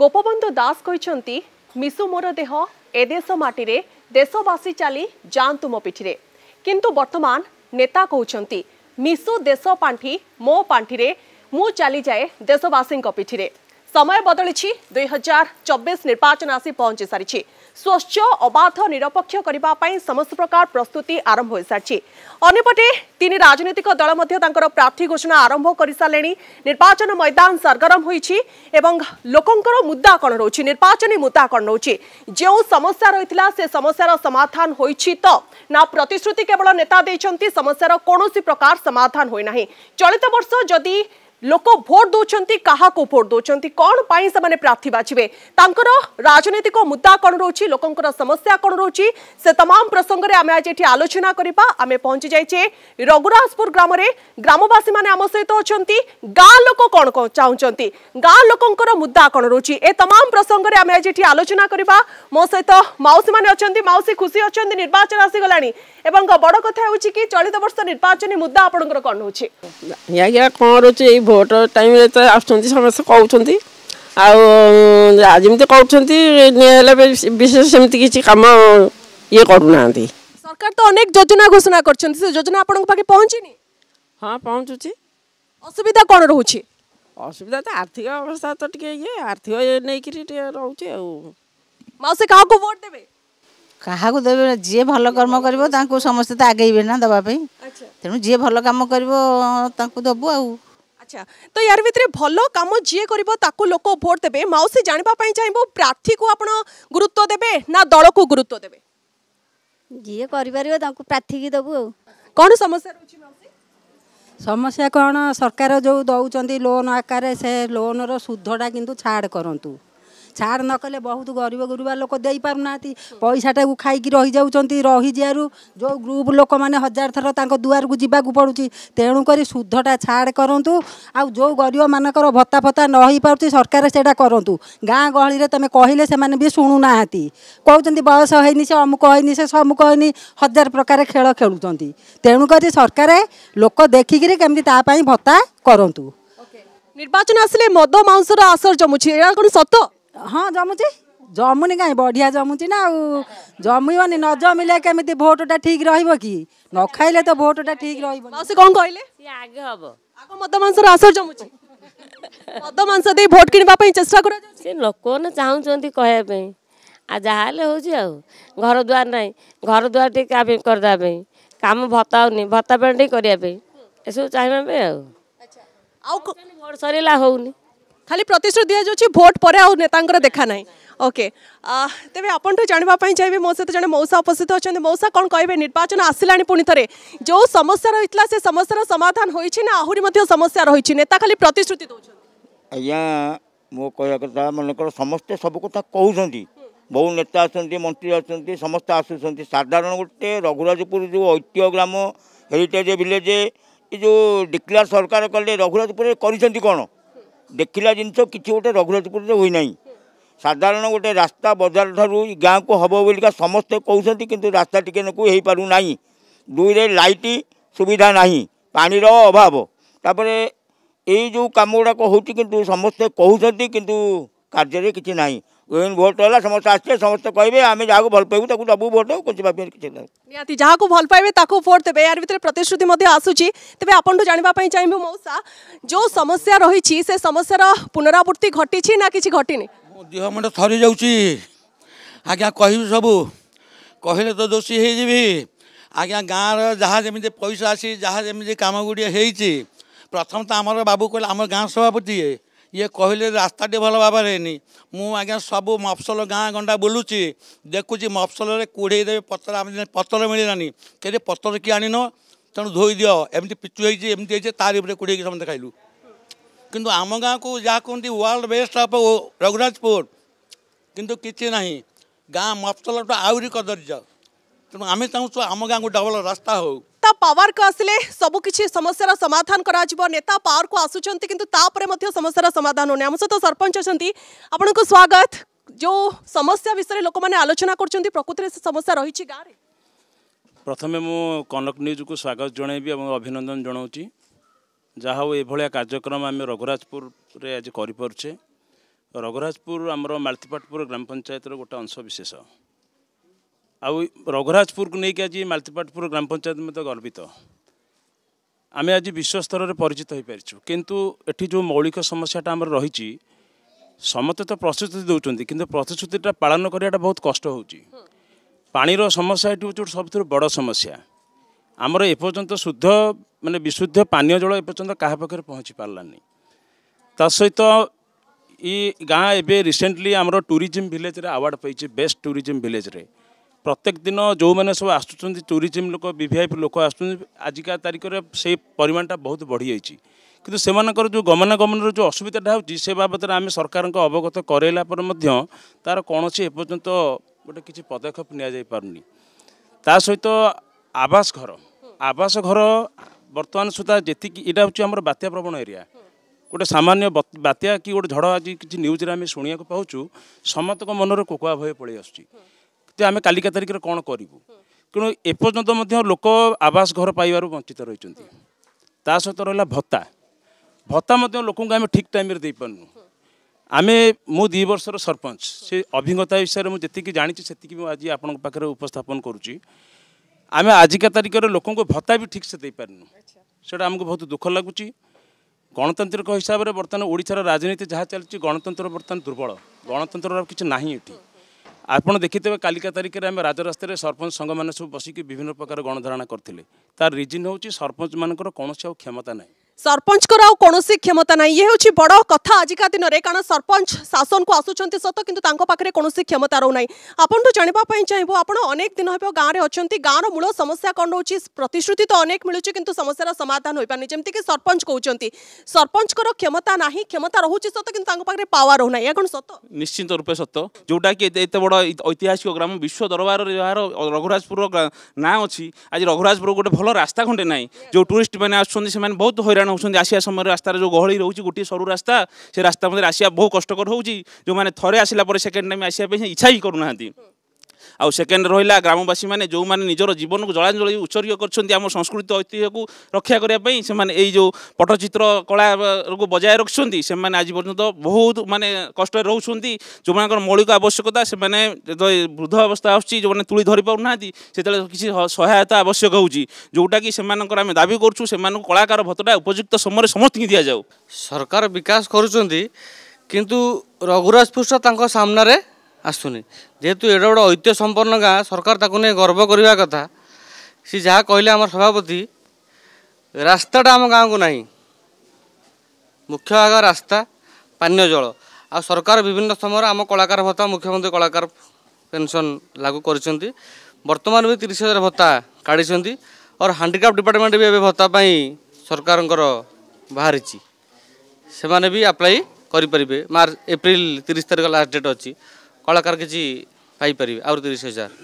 ଗୋପବନ୍ଧୁ ଦାସ କହିଛନ୍ତି ମିଶୁ ମୋର ଦେହ ଏ ଦେଶ ମାଟିରେ ଦେଶବାସୀ ଚାଲି ଯାଆନ୍ତୁ ମୋ ପିଠିରେ କିନ୍ତୁ ବର୍ତ୍ତମାନ ନେତା କହୁଛନ୍ତି ମିଶୁ ଦେଶ ପାଣ୍ଠି ମୋ ପାଣ୍ଠିରେ ମୁଁ ଚାଲିଯାଏ ଦେଶବାସୀଙ୍କ ପିଠିରେ ସମୟ ବଦଳିଛି ଦୁଇହଜାର ଚବିଶ ନିର୍ବାଚନ ଆସି ପହଞ୍ଚି ସାରିଛି ସ୍ୱଚ୍ଛ ଅବାଧ ନିରପେକ୍ଷ କରିବା ପାଇଁ ସମସ୍ତ ପ୍ରକାର ପ୍ରସ୍ତୁତି ଆରମ୍ଭ ହୋଇସାରିଛି ଅନ୍ୟପଟେ ତିନି ରାଜନୈତିକ ଦଳ ମଧ୍ୟ ତାଙ୍କର ପ୍ରାର୍ଥୀ ଘୋଷଣା ଆରମ୍ଭ କରିସାରିଲେଣି ନିର୍ବାଚନ ମୈଦାନ ସରଗରମ ହୋଇଛି ଏବଂ ଲୋକଙ୍କର ମୁଦ୍ଦା କ'ଣ ରହୁଛି ନିର୍ବାଚନୀ ମୁଦ୍ଦା କ'ଣ ରହୁଛି ଯେଉଁ ସମସ୍ୟା ରହିଥିଲା ସେ ସମସ୍ୟାର ସମାଧାନ ହୋଇଛି ତ ନା ପ୍ରତିଶ୍ରୁତି କେବଳ ନେତା ଦେଇଛନ୍ତି ସମସ୍ୟାର କୌଣସି ପ୍ରକାର ସମାଧାନ ହୋଇନାହିଁ ଚଳିତ ବର୍ଷ ଯଦି লোক ভোট দৌঁতে কাহকু ভোট দৌঁতে কণ পাই সে প্রার্থী বাছবে তাঁর রাজনৈতিক মুদা কণ রয়েছে লোকর সমস্যা কণ রয়েছে সে তমাম প্রসঙ্গে আমি আজ এটি আলোচনা করা আমি পৌঁছি যাইছে রঘুরাজপুর গ্রামে গ্রামবাসী মানে আমার সহ অনেক গাঁ লোক কণ চাহুমান গাঁ লোকর মুদা কণ রয়েছে এ তমাম প্রসঙ্গে আমি আজ এটি আলোচনা করা মো সহ মাউসী মানে অনেক মাউসী খুশি অনেক নির্বাচন আসিগলা এবং বড় কথা হচ্ছে কি চলিত বর্ষ নির্বাচনী মুদা আপনার কণ রয়েছে কণ রয়েছে এই ଭୋଟ ଟାଇମ୍ରେ ତ ଆସୁଛନ୍ତି ସମସ୍ତେ କହୁଛନ୍ତି ଆଉ ଯେମିତି କହୁଛନ୍ତି ହେଲେ ବିଶେଷ ସେମିତି କିଛି କାମ ଇଏ କରୁନାହାନ୍ତି ସରକାର ତ ଅନେକ ଯୋଜନା ଘୋଷଣା କରିଛନ୍ତି ସେ ଯୋଜନା ଆପଣଙ୍କ ପାଖେ ପହଞ୍ଚିନି ହଁ ପହଞ୍ଚୁଛି ଅସୁବିଧା କ'ଣ ରହୁଛି ଅସୁବିଧା ତ ଆର୍ଥିକ ଅବସ୍ଥା ତ ଟିକେ ଇଏ ଆର୍ଥିକ ନେଇକିରି ଟିକେ ରହୁଛି ଆଉ ମାଉସୀ କାହାକୁ ଭୋଟ ଦେବେ କାହାକୁ ଦେବେ ଯିଏ ଭଲ କର୍ମ କରିବ ତାଙ୍କୁ ସମସ୍ତେ ତ ଆଗେଇବେ ନା ଦେବା ପାଇଁ ତେଣୁ ଯିଏ ଭଲ କାମ କରିବ ତାଙ୍କୁ ଦେବୁ ଆଉ ଆଚ୍ଛା ତ ୟାର ଭିତରେ ଭଲ କାମ ଯିଏ କରିବ ତାକୁ ଲୋକ ଭୋଟ ଦେବେ ମାଉସୀ ଜାଣିବା ପାଇଁ ଚାହିଁବ ପ୍ରାର୍ଥୀକୁ ଆପଣ ଗୁରୁତ୍ୱ ଦେବେ ନା ଦଳକୁ ଗୁରୁତ୍ୱ ଦେବେ ଯିଏ କରିପାରିବ ତାଙ୍କୁ ପ୍ରାର୍ଥୀକି ଦେବୁ ଆଉ କ'ଣ ସମସ୍ୟା ରହୁଛି ସମସ୍ୟା କ'ଣ ସରକାର ଯେଉଁ ଦେଉଛନ୍ତି ଲୋନ୍ ଆକାରରେ ସେ ଲୋନ୍ର ସୁଧଟା କିନ୍ତୁ ଛାଡ଼ କରନ୍ତୁ ଛାଡ଼ ନକଲେ ବହୁତ ଗରିବ ଗୁରୁବା ଲୋକ ଦେଇପାରୁନାହାନ୍ତି ପଇସାଟାକୁ ଖାଇକି ରହିଯାଉଛନ୍ତି ରହିଯିବାରୁ ଯେଉଁ ଗ୍ରୁପ୍ ଲୋକମାନେ ହଜାର ଥର ତାଙ୍କ ଦୁଆରକୁ ଯିବାକୁ ପଡ଼ୁଛି ତେଣୁକରି ସୁଧଟା ଛାଡ଼ କରନ୍ତୁ ଆଉ ଯେଉଁ ଗରିବମାନଙ୍କର ଭତ୍ତା ଫତ୍ତା ନ ହେଇପାରୁଛି ସରକାର ସେଇଟା କରନ୍ତୁ ଗାଁ ଗହଳିରେ ତୁମେ କହିଲେ ସେମାନେ ବି ଶୁଣୁନାହାନ୍ତି କହୁଛନ୍ତି ବୟସ ହେଇନି ସେ ଅମୁକ ହେଇନି ସେ ସମୁକ ହେଇନି ହଜାର ପ୍ରକାର ଖେଳ ଖେଳୁଛନ୍ତି ତେଣୁକରି ସରକାର ଲୋକ ଦେଖିକିରି କେମିତି ତା ପାଇଁ ଭତ୍ତା କରନ୍ତୁ ନିର୍ବାଚନ ଆସିଲେ ମଦ ମାଂସର ଆସର ଜମୁଛି ଏହା କ'ଣ ସତ ହଁ ଜମୁଛି ଜମୁନି କାହିଁ ବଢ଼ିଆ ଜମୁଛି ନା ଆଉ ଜମିବନି ନ ଜମିଲେ କେମିତି ଭୋଟଟା ଠିକ୍ ରହିବ କି ନ ଖାଇଲେ ତ ଭୋଟଟା ଠିକ୍ ରହିବ ସେ କ'ଣ କହିଲେ ଆଗେ ହବ ଆଗ ମଦ ମାଂସର ଆସର ଜମୁଛି ମଦ ମାଂସ ଦେଇ ଭୋଟ କିଣିବା ପାଇଁ ଚେଷ୍ଟା କରାଯାଉଛି ସେ ଲୋକମାନେ ଚାହୁଁଛନ୍ତି କହିବା ପାଇଁ ଆଉ ଯାହା ହେଲେ ହେଉଛି ଆଉ ଘର ଦୁଆର ନାହିଁ ଘର ଦୁଆର ଟିକେ କରିଦେବା ପାଇଁ କାମ ଭତ୍ତା ହେଉନି ଭତ୍ତା ପାଇଁ ଟିକେ କରିବା ପାଇଁ ଏସବୁ ଚାହିଁବା ପାଇଁ ଆଉ ଆଉ ଭୋଟ ସରିଲା ହେଉନି খালি প্রতিশ্রুতি দিয়াযাଉଛି ভোট পরে আউ নেতাঙ্কর দেখা নাই ওকে তেবে আপনার জাঁয়া চাইবে মো সাথে জন মৌসা উপস্থিত অনেক মৌসা কম কে নির্বাচন আসলা পুঁথ যে সমস্যা রয়েছিল সে সমস্যার সমাধান হয়েছে না আহরি সমস্যা রয়েছে নেতা খালি প্রতিশ্রুতি দৌছেন আজ্ঞা মো কয়া কথা কর সমস্ত সব কথা কৌন বহু নেতা আসতে মন্ত্রী আসতে সমস্ত আসুচার সাধারণ গোটে রঘুরাজপুর যে ঐতিহ্য গ্রাম হেরিটেজ ভিলেজ এই যে ডিক্লেয়ার সরকার কলে রঘুরাজপুরে করছেন কোণ ଦେଖିଲା ଜିନିଷ କିଛି ଗୋଟେ ରଘୁରାଜପୁରରେ ହୋଇନାହିଁ ସାଧାରଣ ଗୋଟେ ରାସ୍ତା ବଜାର ଠାରୁ ଗାଁକୁ ହେବ ବୋଲିକା ସମସ୍ତେ କହୁଛନ୍ତି କିନ୍ତୁ ରାସ୍ତା ଟିକେ ନାକୁ ହେଇପାରୁନାହିଁ ଦୁଇରେ ଲାଇଟ୍ ସୁବିଧା ନାହିଁ ପାଣିର ଅଭାବ ତାପରେ ଏଇ ଯେଉଁ କାମ ଗୁଡ଼ାକ ହେଉଛି କିନ୍ତୁ ସମସ୍ତେ କହୁଛନ୍ତି କିନ୍ତୁ କାର୍ଯ୍ୟରେ କିଛି ନାହିଁ ভোট হল সমস্ত আসছে সমস্ত কহবে আমি যাকে ভাল পাইবু তাকে দেবু ভোট কোচিবা কিছু না নিহতি যাকে ভাল পাইবে তাকে ভোট দেবে এর ভিতরে প্রতিশ্রুতি মধ্যে আসুচি তবে আপনার জাঁয়া চাইবু মৌসা যে সমস্যা রয়েছে সে সমস্যার পুনরাবৃত্তি ঘটিছি না কিছু ঘটিনি দেহ মুন্ড থরি যাচ্ছি আজ্ঞা কহিবি সবু কহিলে তো দোষী হয়ে যাবি আজ্ঞা গাঁর যা যেমি পয়সা আসি যা যেমি কামগুড়ি হয়েছি প্রথম তো আমার বাবু কহিলে আমার গাঁ সভাপতি ଇଏ କହିଲେ ରାସ୍ତାଟି ଭଲ ଭାବରେ ହେଇନି ମୁଁ ଆଜ୍ଞା ସବୁ ମଫସଲ ଗାଁ ଗଣ୍ଡା ବୁଲୁଛି ଦେଖୁଛି ମଫସଲରେ କୁଢ଼େଇ ଦେବେ ପତ୍ର ଆମେ ପତ୍ର ମିଳିଲାନି କେତେ ପତ୍ର କିଏ ଆଣିନ ତେଣୁ ଧୋଇ ଦିଅ ଏମିତି ପିଚୁ ହେଇଛି ଏମିତି ହେଇଛି ତାରି ଉପରେ କୁଢ଼େଇକି ସମସ୍ତେ ଖାଇଲୁ କିନ୍ତୁ ଆମ ଗାଁକୁ ଯାହା କୁହନ୍ତି ୱାର୍ଲଡ଼ ବେଷ୍ଟ ଅଫ୍ ରଘୁରାଜପୁର କିନ୍ତୁ କିଛି ନାହିଁ ଗାଁ ମଫସଲଠୁ ଆହୁରି କଦର୍ଯ୍ୟ ତେଣୁ ଆମେ ଚାହୁଁଛୁ ଆମ ଗାଁକୁ ଡବଲ ରାସ୍ତା ହଉ ତା ପାୱାରକୁ ଆସିଲେ ସବୁକିଛି ସମସ୍ୟାର ସମାଧାନ କରାଯିବ ନେତା ପାୱାରକୁ ଆସୁଛନ୍ତି କିନ୍ତୁ ତାପରେ ମଧ୍ୟ ସମସ୍ୟାର ସମାଧାନ ହେଉନି ଆମ ସହିତ ସରପଞ୍ଚ ଅଛନ୍ତି ଆପଣଙ୍କୁ ସ୍ୱାଗତ ଯେଉଁ ସମସ୍ୟା ବିଷୟରେ ଲୋକମାନେ ଆଲୋଚନା କରୁଛନ୍ତି ପ୍ରକୃତିରେ ସେ ସମସ୍ୟା ରହିଛି ଗାଁରେ ପ୍ରଥମେ ମୁଁ କନକ ନ୍ୟୁଜ୍କୁ ସ୍ୱାଗତ ଜଣାଇବି ଏବଂ ଅଭିନନ୍ଦନ ଜଣାଉଛି ଯାହା ହଉ ଏଭଳିଆ କାର୍ଯ୍ୟକ୍ରମ ଆମେ ରଘୁରାଜପୁରରେ ଆଜି କରିପାରୁଛେ ରଘୁରାଜପୁର ଆମର ମାଳତିପାଟପୁର ଗ୍ରାମ ପଞ୍ଚାୟତର ଗୋଟେ ଅଂଶବିଶେଷ ଆଉ ରଘୁରାଜପୁରକୁ ନେଇକି ଆଜି ମାଲତିପାଟପୁର ଗ୍ରାମ ପଞ୍ଚାୟତ ମଧ୍ୟ ଗର୍ବିତ ଆମେ ଆଜି ବିଶ୍ୱସ୍ତରରେ ପରିଚିତ ହୋଇପାରିଛୁ କିନ୍ତୁ ଏଠି ଯେଉଁ ମୌଳିକ ସମସ୍ୟାଟା ଆମର ରହିଛି ସମସ୍ତେ ତ ପ୍ରତିଶ୍ରୁତି ଦେଉଛନ୍ତି କିନ୍ତୁ ପ୍ରତିଶ୍ରୁତିଟା ପାଳନ କରିବାଟା ବହୁତ କଷ୍ଟ ହେଉଛି ପାଣିର ସମସ୍ୟା ଏଠି ହେଉଛି ଗୋଟେ ସବୁଥିରୁ ବଡ଼ ସମସ୍ୟା ଆମର ଏପର୍ଯ୍ୟନ୍ତ ଶୁଦ୍ଧ ମାନେ ବିଶୁଦ୍ଧ ପାନୀୟ ଜଳ ଏପର୍ଯ୍ୟନ୍ତ କାହା ପାଖରେ ପହଞ୍ଚି ପାରିଲାନି ତା ସହିତ ଇ ଗାଁ ଏବେ ରିସେଣ୍ଟଲି ଆମର ଟୁରିଜିମ୍ ଭିଲେଜରେ ଆୱାର୍ଡ଼ ପାଇଛି ବେଷ୍ଟ ଟୁରିଜିମ୍ ଭିଲେଜରେ ପ୍ରତ୍ୟେକ ଦିନ ଯେଉଁମାନେ ସବୁ ଆସୁଛନ୍ତି ଟୁରିଜିମ୍ ଲୋକ ଭି ଭି ଆଇ ପି ଲୋକ ଆସୁଛନ୍ତି ଆଜିକା ତାରିଖରେ ସେଇ ପରିମାଣଟା ବହୁତ ବଢ଼ିଯାଇଛି କିନ୍ତୁ ସେମାନଙ୍କର ଯେଉଁ ଗମନାଗମନର ଯେଉଁ ଅସୁବିଧାଟା ହେଉଛି ସେ ବାବଦରେ ଆମେ ସରକାରଙ୍କ ଅବଗତ କରାଇଲା ପରେ ମଧ୍ୟ ତା'ର କୌଣସି ଏପର୍ଯ୍ୟନ୍ତ ଗୋଟେ କିଛି ପଦକ୍ଷେପ ନିଆଯାଇପାରୁନି ତା ସହିତ ଆବାସ ଘର ଆବାସ ଘର ବର୍ତ୍ତମାନ ସୁଦ୍ଧା ଯେତିକି ଏଇଟା ହେଉଛି ଆମର ବାତ୍ୟା ପ୍ରବଣ ଏରିଆ ଗୋଟେ ସାମାନ୍ୟ ବାତ୍ୟା କି ଗୋଟେ ଝଡ଼ ଆଜି କିଛି ନ୍ୟୁଜ୍ରେ ଆମେ ଶୁଣିବାକୁ ପାଉଛୁ ସମସ୍ତଙ୍କ ମନରେ କୋକୁଆ ଭୟ ପଳେଇ ଆସୁଛି তে ଆମେ କାଲିକା ତାରିଖରେ କ'ଣ କରିବୁ ତେଣୁ ଏପର୍ଯ୍ୟନ୍ତ ମଧ୍ୟ ଲୋକ ଆବାସ ଘର ପାଇବାରୁ ବଞ୍ଚିତ ରହିଛନ୍ତି ତା ସହିତ ରହିଲା ଭତ୍ତା ଭତ୍ତା ମଧ୍ୟ ଲୋକଙ୍କୁ ଆମେ ଠିକ୍ ଟାଇମ୍ରେ ଦେଇପାରୁନୁ ଆମେ ମୁଁ ଦୁଇ ବର୍ଷର ସରପଞ୍ଚ ସେ ଅଭିଜ୍ଞତା ବିଷୟରେ ମୁଁ ଯେତିକି ଜାଣିଛି ସେତିକି ମୁଁ ଆଜି ଆପଣଙ୍କ ପାଖରେ ଉପସ୍ଥାପନ କରୁଛି ଆମେ ଆଜିକା ତାରିଖରେ ଲୋକଙ୍କୁ ଭତ୍ତା ବି ଠିକ୍ସେ ଦେଇପାରିନୁ ସେଇଟା ଆମକୁ ବହୁତ ଦୁଃଖ ଲାଗୁଛି ଗଣତାନ୍ତ୍ରିକ ହିସାବରେ ବର୍ତ୍ତମାନ ଓଡ଼ିଶାର ରାଜନୀତି ଯାହା ଚାଲିଛି ଗଣତନ୍ତ୍ର ବର୍ତ୍ତମାନ ଦୁର୍ବଳ ଗଣତନ୍ତ୍ରର କିଛି ନାହିଁ ଏଠି ଆପଣ ଦେଖିଥିବେ କାଲିକା ତାରିଖରେ ଆମେ ରାଜରାସ୍ତାରେ ସରପଞ୍ଚ ସଂଘମାନେ ସବୁ ବସିକି ବିଭିନ୍ନ ପ୍ରକାର ଗଣଧାରଣା କରିଥିଲେ ତାର ରିଜିନ୍ ହେଉଛି ସରପଞ୍ଚମାନଙ୍କର କୌଣସି ଆଉ କ୍ଷମତା ନାହିଁ ସରପଞ୍ଚଙ୍କର ଆଉ କୌଣସି କ୍ଷମତା ନାହିଁ ଇଏ ହେଉଛି ବଡ଼ କଥା ଆଜିକା ଦିନରେ କାରଣ ସରପଞ୍ଚ ଶାସନକୁ ଆସୁଛନ୍ତି ସତ କିନ୍ତୁ ତାଙ୍କ ପାଖରେ କୌଣସି କ୍ଷମତା ରହୁନାହିଁ ଆପଣଠୁ ଜାଣିବା ପାଇଁ ଚାହିଁବୁ ଆପଣ ଅନେକ ଦିନ ହେବ ଗାଁରେ ଅଛନ୍ତି ଗାଁର ମୂଳ ସମସ୍ୟା କ'ଣ ରହୁଛି ପ୍ରତିଶ୍ରୁତି ତ ଅନେକ ମିଳୁଛି କିନ୍ତୁ ସମସ୍ୟାର ସମାଧାନ ହୋଇପାରୁନି ଯେମିତିକି ସରପଞ୍ଚ କହୁଛନ୍ତି ସରପଞ୍ଚଙ୍କର କ୍ଷମତା ନାହିଁ କ୍ଷମତା ରହୁଛି ସତ କିନ୍ତୁ ତାଙ୍କ ପାଖରେ ପାୱାର ରହୁନାହିଁ ଏହା କ'ଣ ସତ ନିଶ୍ଚିନ୍ତ ରୂପେ ସତ ଯେଉଁଟାକି ଏତେ ବଡ଼ ଐତିହାସିକ ଗ୍ରାମ ବିଶ୍ୱ ଦରବାରରେ ଯାହାର ରଘୁରାଜପୁରର ନାଁ ଅଛି ଆଜି ରଘୁରାଜପୁର ଗୋଟେ ଭଲ ରାସ୍ତା ଖଣ୍ଡେ ନାହିଁ ଯେଉଁ ଟୁରିଷ୍ଟମାନେ ଆସୁଛନ୍ତି ସେମାନେ ବହୁତ ହଇରାଣ ହଇରାଣ ହେଉଛନ୍ତି ଆସିବା ସମୟରେ ରାସ୍ତାରେ ଯେଉଁ ଗହଳି ରହୁଛି ଗୋଟିଏ ସରୁ ରାସ୍ତା ସେ ରାସ୍ତା ମଧ୍ୟରେ ଆସିବା ବହୁ କଷ୍ଟକର ହେଉଛି ଯେଉଁମାନେ ଥରେ ଆସିଲା ପରେ ସେକେଣ୍ଡ ଟାଇମ୍ ଆସିବା ପାଇଁ ଇଚ୍ଛା ହିଁ କରୁନାହାନ୍ତି ଆଉ ସେକେଣ୍ଡ ରହିଲା ଗ୍ରାମବାସୀମାନେ ଯେଉଁମାନେ ନିଜର ଜୀବନକୁ ଜଳାଞ୍ଜଳି ଉତ୍ସର୍ଗ କରିଛନ୍ତି ଆମ ସଂସ୍କୃତି ଐତିହ୍ୟକୁ ରକ୍ଷା କରିବା ପାଇଁ ସେମାନେ ଏଇ ଯେଉଁ ପଟ୍ଟଚିତ୍ର କଳାକୁ ବଜାୟ ରଖିଛନ୍ତି ସେମାନେ ଆଜି ପର୍ଯ୍ୟନ୍ତ ବହୁତ ମାନେ କଷ୍ଟରେ ରହୁଛନ୍ତି ଯେଉଁମାନଙ୍କର ମୌଳିକ ଆବଶ୍ୟକତା ସେମାନେ ଯେତେବେଳେ ବୃଦ୍ଧ ଅବସ୍ଥା ଆସୁଛି ଯେଉଁମାନେ ତୁଳି ଧରିପାରୁନାହାନ୍ତି ସେତେବେଳେ କିଛି ସହାୟତା ଆବଶ୍ୟକ ହେଉଛି ଯେଉଁଟାକି ସେମାନଙ୍କର ଆମେ ଦାବି କରୁଛୁ ସେମାନଙ୍କୁ କଳାକାର ଭତ୍ତା ଉପଯୁକ୍ତ ସମୟରେ ସମସ୍ତଙ୍କୁ ଦିଆଯାଉ ସରକାର ବିକାଶ କରୁଛନ୍ତି କିନ୍ତୁ ରଘୁରାଜ ପୃଷ୍ଠ ତାଙ୍କ ସାମ୍ନାରେ ଆସୁନି ଯେହେତୁ ଏଇଟା ଗୋଟେ ଐତିହ୍ୟ ସମ୍ପନ୍ନ ଗାଁ ସରକାର ତାକୁ ନେଇ ଗର୍ବ କରିବା କଥା ସେ ଯାହା କହିଲେ ଆମର ସଭାପତି ରାସ୍ତାଟା ଆମ ଗାଁକୁ ନାହିଁ ମୁଖ୍ୟ ଭାଗ ରାସ୍ତା ପାନୀୟ ଜଳ ଆଉ ସରକାର ବିଭିନ୍ନ ସମୟରେ ଆମ କଳାକାର ଭତ୍ତା ମୁଖ୍ୟମନ୍ତ୍ରୀ କଳାକାର ପେନ୍ସନ୍ ଲାଗୁ କରିଛନ୍ତି ବର୍ତ୍ତମାନ ବି ତିରିଶ ହଜାର ଭତ୍ତା କାଢ଼ିଛନ୍ତି ଅର୍ ହାଣ୍ଡିକ୍ରାଫ୍ଟ ଡିପାର୍ଟମେଣ୍ଟ ବି ଏବେ ଭତ୍ତା ପାଇଁ ସରକାରଙ୍କର ବାହାରିଛି ସେମାନେ ବି ଆପ୍ଲାଏ କରିପାରିବେ ମାର୍ଚ୍ଚ ଏପ୍ରିଲ ତିରିଶ ତାରିଖ ଲାଷ୍ଟ ଡେଟ୍ ଅଛି କଳାକାର କିଛି ପାଇପାରିବେ ଆହୁରି ତିରିଶ ହଜାର